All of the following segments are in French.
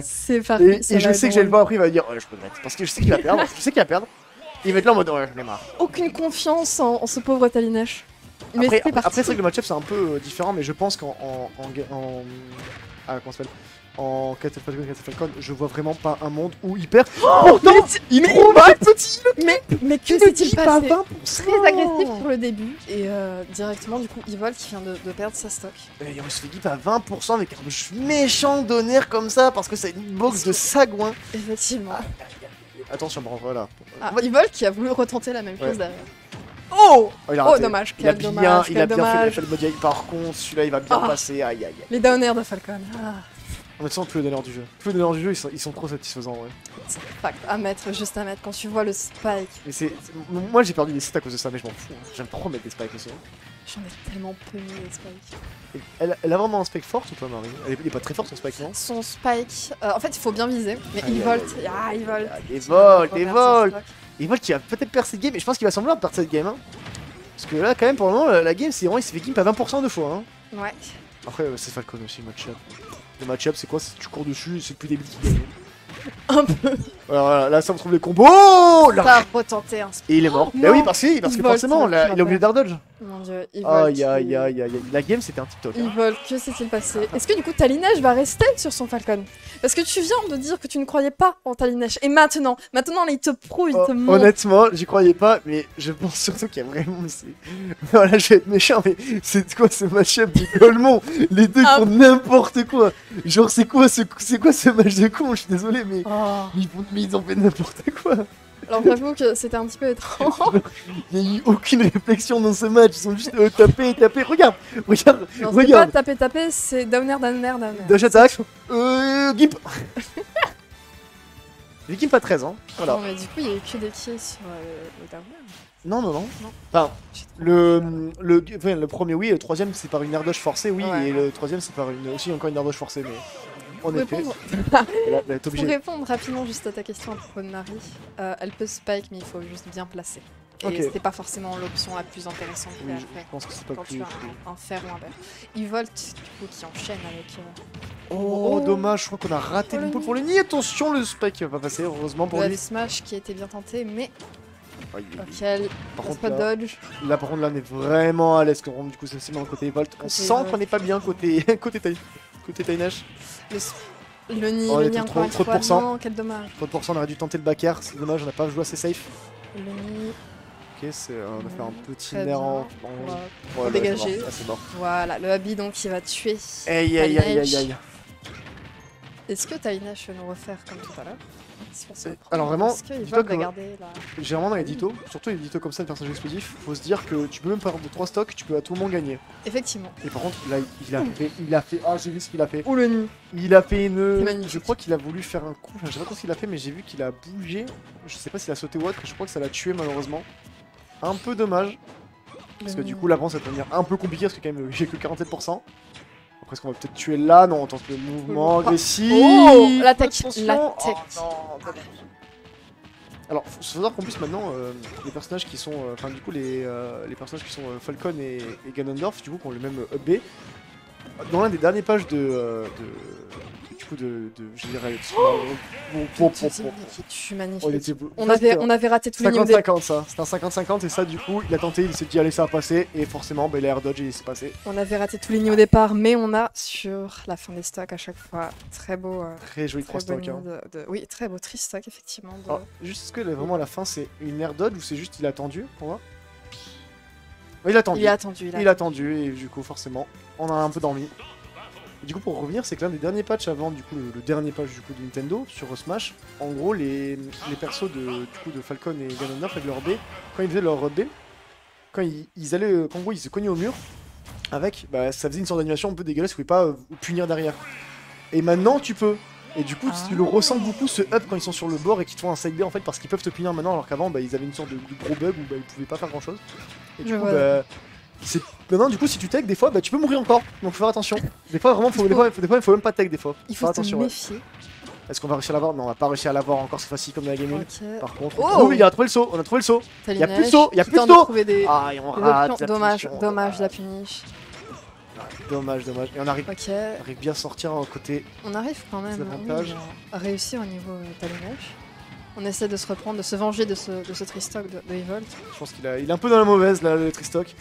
C'est Et, parti. et ça je sais que j'ai le après, il va dire Ouais, je peux le mettre. Parce que je sais qu'il va perdre. je sais qu'il va perdre. Il va être là en mode Ouais, j'en ai marre. Aucune confiance en, en ce pauvre Talinash. Mais Après, c'est après, c'est vrai que le match-up c'est un peu euh, différent, mais je pense qu'en. En, en, en- ah, comment ça s'appelle? En Castle Falcon, Castle Falcon, je vois vraiment pas un monde où il perd. Pourtant, il trouve un petit Mais, mais que s'est-il pas passé 20%. Très agressif sur le début. Et euh, directement, du coup, Evil qui vient de, de perdre sa stock. Et on se fait gip à 20% avec un méchant d'honneur comme ça parce que c'est une box de sagouin. Effectivement. Attention, bon, voilà. Ah, Evil qui a voulu retenter la même Ouais. chose derrière. Oh Oh, il a Oh, raté. dommage. Il a bien, dommage. il a bien dommage. fait le. Par contre, celui-là, il va bien Ah. passer. Aïe, aïe, aïe. Les downers de Falcon. Ah, On sent tous les donneurs du jeu. Tous les donneurs du jeu, ils sont, ils sont trop satisfaisants, ouais. c'est fact. À mettre, juste à mettre. Quand tu vois le spike, Mais c'est. Moi, j'ai perdu des sites à cause de ça, mais je m'en fous. hein. J'aime trop mettre des spikes aussi. j'en ai tellement peu mis les spikes. Elle, elle a vraiment un spike forte ou pas, Marie? Elle est, il est pas très fort son spike, non? Son spike. euh, en fait, il faut bien viser. Mais il volte. Ah, il volte. Des vols, des Reverse son vols stock. Et Vol qui va peut-être perdre cette game, et je pense qu'il va sembler perdre cette game. Hein. Parce que là, quand même, pour le moment, la, game, c'est vraiment, il s'est fait gimp à 20% deux fois. Hein. Ouais. Après, c'est Falcon aussi, le match-up. Le match-up, c'est quoi? C'est tu cours dessus, c'est depuis le début gagne. Un peu. Là, ça on trouve les combos là. Retenté un spike. Et il est mort. Bah oui, parce que, parce que forcément, là, il est obligé d'air dodge. Mon dieu, il. Aïe, aïe, aïe, aïe. La game, c'était un TikTok. Il Hein. vole, que s'est-il passé Est-ce que du coup Talinesh va rester sur son Falcon? Parce que tu viens de dire que tu ne croyais pas en Talinesh. Et maintenant, maintenant là, il te prouve, il Oh, te montre. honnêtement, j'y croyais pas, mais je pense surtout qu'il y a vraiment. Voilà, je vais être méchant, mais c'est quoi ce match-up du Golemont Les deux Ah. font n'importe quoi. Genre, c'est quoi ce, c'est quoi ce match de con? Je suis désolé, mais Oh. ils, font- mais ils ont fait n'importe quoi. Alors j'avoue que c'était un petit peu étrange. Il n'y a eu aucune réflexion dans ce match. Ils sont juste euh, tapés, tapés. Regarde, regarde, Non, c'est pas regarde. taper, taper, c'est downer, downer, downer. Dash attack. Euh, Gimp. J'ai Gimp à 13, hein. Voilà. Non, mais du coup, il y a eu que des kills sur euh, le downer. Non, non, non. Non. Enfin, le, le, enfin, le premier, oui, le troisième, c'est par une air dodge forcée, oui, Ouais. et le troisième, c'est par une, aussi encore une air dodge forcée, mais en effet, répondre, elle, est pour répondre rapidement juste à ta question à propos de Marie, euh, elle peut spike, mais il faut juste bien placer. Et Ok. c'était pas forcément l'option la plus intéressante Oui, je faire. pense que c'est pas Quand plus. tu as un, un fer ou un verre. Il volte, du coup, qui enchaîne avec. euh, Oh, Oh. dommage, je crois qu'on a raté le le pour le nid. Attention, le spike va pas passer, heureusement pour le lui. smash qui a été bien tenté, mais ok, le Par contre, spot là, dodge. là, par contre, là, on est vraiment à l'aise. Du coup, c'est dans le côté Volt. On Côté sent qu'on n'est pas bien côté côté Tai- côté Tainash. Le, le nid, Oh, il le nid trop- encore une trop de quel dommage. 30%, on aurait dû tenter le back air. C'est dommage, on n'a pas joué assez safe. Le nid, Ok, c'est, euh, on a fait un petit nerf en. on va- Ouais, là, dégager. c'est mort. Ah, mort. Voilà, le habit donc qui va tuer. Aïe aïe aïe aïe aïe. Est-ce que Tainash veut nous refaire comme tout à l'heure Euh, alors vraiment, J'ai vraiment dans les ditos, surtout les ditos comme ça de personnages explosifs, faut se dire que tu peux même de 3 stocks, tu peux à tout moment gagner. Effectivement. Et par contre, là, il a fait, il a fait, ah j'ai vu ce qu'il a fait. Ou le nid. Il a fait une, je crois qu'il a voulu faire un coup, je sais pas trop ce qu'il a fait, mais j'ai vu qu'il a bougé. Je sais pas s'il a sauté ou autre, je crois que ça l'a tué malheureusement. Un peu dommage, parce que du nid. coup l'avance va devenir un peu compliqué parce que quand même j'ai que 47%. Après, est-ce qu'on va peut-être tuer là Non, on tente le mouvement Ah. agressif. Oh, l'attaque, l'attaque. Oh. Alors, faut savoir qu'en plus maintenant, euh, les personnages qui sont, euh, enfin du coup les, euh, les personnages qui sont euh, Falcon et, et Ganondorf, du coup, qui ont le même euh, up B, dans l'un des derniers pages de, euh, de- du coup de, de je dirais, bon, bon, bon, on était- avait, on avait raté tous les niveaux des... 50-50 ça, c'était un 50-50 et ça du coup il a tenté, il s'est dit allez ça va passer et forcément bah, il a air dodge et il s'est passé. On avait raté tous les nids au départ, mais on a sur la fin des stocks à chaque fois très beau. euh, Très joli très 3 beau stocks. nid Hein. de- de- Oui, très beau triste stock effectivement. de- Alors, juste est-ce que là, vraiment à la fin c'est une air dodge ou c'est juste il a attendu pour voir? Il a attendu. Il a attendu. Il a Il a attendu et du coup forcément on a un peu dormi. Du coup pour revenir c'est que l'un des derniers patchs avant du coup le, le dernier patch du coup de Nintendo sur Smash, en gros les, les persos de, du coup de Falcon et Ganondorf avec leur B, quand ils faisaient leur B, quand ils, ils allaient, euh, qu'en gros ils se cognaient au mur avec, bah ça faisait une sorte d'animation un peu dégueulasse ils pouvaient pas euh, punir derrière. Et maintenant tu peux. Et du coup Ah. tu le ressens beaucoup ce up quand ils sont sur le bord et qu'ils te font un side B en fait parce qu'ils peuvent te punir maintenant alors qu'avant bah, ils avaient une sorte de, de gros bug où bah, ils pouvaient pas faire grand chose. Et du coup bah, maintenant du coup si tu tag des fois bah tu peux mourir encore donc faut faire attention des fois vraiment faut, des fois, des fois il faut même pas tag des fois Il Faut ouais. méfier. est-ce qu'on va réussir à l'avoir? Non on va pas réussir à l'avoir encore cette fois-ci comme dans la game 1 Ok. par contre Oh trouve- il a trouvé le saut on a trouvé le saut T'as y a plus de saut, y a plus de saut. des... ah et on rate la Dommage, punition. dommage la punish. Dommage, dommage. Et on arrive, on arrive bien sortir côté. on arrive quand même oui, à réussir au niveau euh, talonnage. On essaie de se reprendre, de se venger de ce, de ce tristock de, de Evolt. Je pense qu'il il est un peu dans la mauvaise là, le Tristock.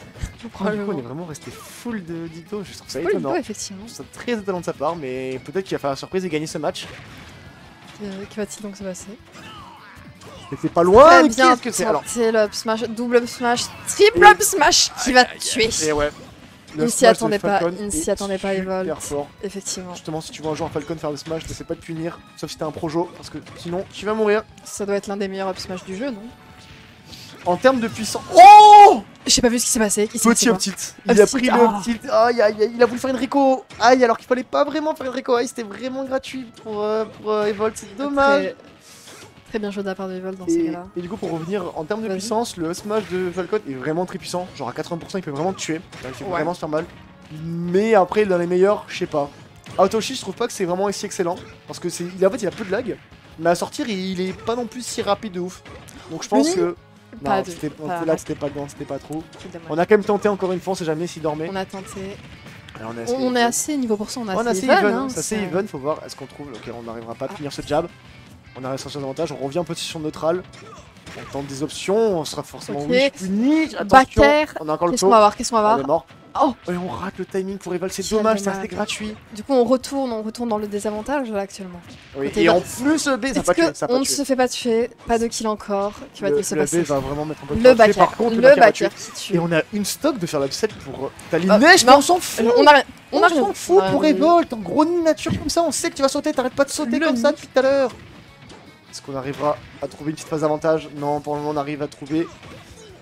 Probablement. on est vraiment resté full de Dito. Je trouve ça étonnant. Je trouve ça très étonnant de sa part, mais peut-être qu'il va faire la surprise et gagner ce match. Euh, Que va-t-il donc se passer? C'était pas loin, qu'est-ce que c'est Alors, tenté, le up smash, double up smash, triple up smash qui va tuer. et ouais. Il s'y smash de attendait pas, il ne s'y attendait pas, Evolt. fort. Effectivement, Justement, si tu vois un joueur Falcon faire le smash, n'essaie pas de punir, sauf si t'es un projo, parce que sinon tu vas mourir. ça doit être l'un des meilleurs up smash du jeu, non? En termes de puissance. Oh J'ai pas vu ce qui s'est passé. Il Petit up tilt. Il a pris ah. le up tilt. Aïe aïe aïe, il a voulu faire une Rico. Aïe, alors qu'il fallait pas vraiment faire une Rico. Aïe, c'était vraiment gratuit pour, euh, pour euh, Evolt, c'est dommage. Très, bien joué de la part de dans ces Et, cas-là. et du coup, pour revenir en termes de puissance, le smash de Falcon est vraiment très puissant. Genre à 80%, il peut vraiment te tuer. Il fait Ouais. vraiment se faire mal. Mais après, dans les meilleurs, je sais pas. Autoshi, je trouve pas que c'est vraiment aussi excellent. Parce que c'est, en fait, il a peu de lag. Mais à sortir, il, il est pas non plus si rapide de ouf. Donc je pense Oui. que. Pas Non, de- c'était pas- là, c'était pas dedans, c'était pas trop. On a quand même tenté encore une fois, on sait jamais s'il dormait. On a tenté. On, est On, on est assez niveau pour ça, on a on assez assez even. even, hein, c'est assez c'est- even, faut voir, est-ce qu'on trouve, ok on n'arrivera pas à Ah. finir ce jab, on sur ce avantage, on revient en position neutrale, on tente des options, on sera forcément Ok. oui, puni, attention, on a encore le Qu'est-ce qu'on va voir Qu'est-ce qu'on va on est voir mort, Oh et on rate le timing pour Eval, c'est dommage, assez gratuit, Du coup, on retourne, on retourne dans le désavantage là actuellement. oui. Et en plus le B, ça va pas ça va on ne se fait pas tuer Pas de kill encore. Qui Le, va-t-il se le B passer va vraiment mettre un peu de Le backer. par contre Le le backer va. Et on a une stock de faire l'upset pour euh, Tali Ah, Neige, mais on s'en fout On a. On a s'en fout a pour rien. Revolt, en gros nature comme ça, on sait que tu vas sauter, t'arrêtes pas de sauter Le comme ça depuis tout à l'heure. Est-ce qu'on arrivera à trouver une petite phase d'avantage Non, pour le moment on arrive à trouver...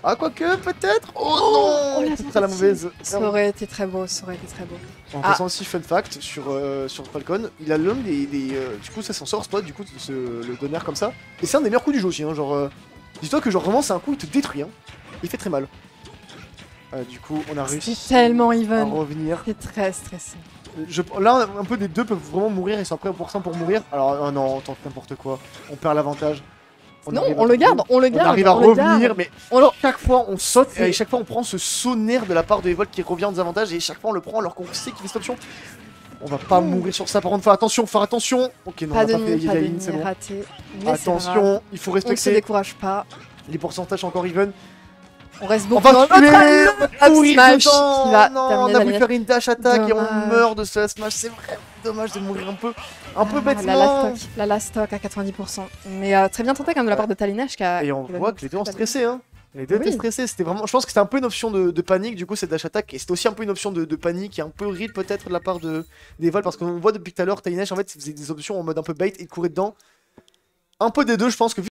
Ah quoique, peut-être Oh oh, non la C'est très la mauvaise. Ça aurait été très beau, ça aurait été très beau. En Ah. passant aussi, fun fact, sur, euh, sur Falcon, il a l'homme des... des, euh, du coup ça s'en sort spot, du coup, ce, le donner comme ça. Et c'est un des meilleurs coups du jeu aussi, hein, genre... euh, Dis-toi que genre vraiment c'est un coup, il te détruit, hein. Il fait très mal. Euh, du coup, on a réussi tellement à even. revenir. C'est très stressé. Je, là, un peu des deux peuvent vraiment mourir, ils sont prêts pour ça pour mourir. Alors, oh non, on tente n'importe quoi. On perd l'avantage. Non, on le garde, on le On garde. arrive à on revenir, mais On chaque fois on saute et chaque fois on prend ce nerf de la part de Evolt qui revient en désavantage et chaque fois on le prend alors qu'on sait qu'il fait cette option. On va pas mourir sur ça, par contre, faire attention, faire attention. Ok, non, Pas on de a pas fait pas de Yaline, nid c'est bon. raté. Pas. Attention, il faut On ne se respecter décourage pas. les pourcentages encore even. On reste beaucoup va dans notre courir smash dedans. qui va Non, on a voulu faire une dash attack et on meurt de ce smash. C'est vraiment dommage de mourir un peu, un peu Ah, bêtement. La last stock, la last stock à 90%. Mais euh, très bien tenté quand même de la part de Talinesh qui a. Et on voit que les deux ont stressé, hein. Les deux Oui. étaient stressés, c'était vraiment. Je pense que c'était un peu une option de, de panique, du coup, cette dash attack. Et c'était aussi un peu une option de, de panique et un peu read peut-être de la part de, des vols. Parce qu'on voit depuis tout à l'heure, Tainesh en fait, faisait des options en mode un peu bait et courait dedans. Un peu des deux, je pense que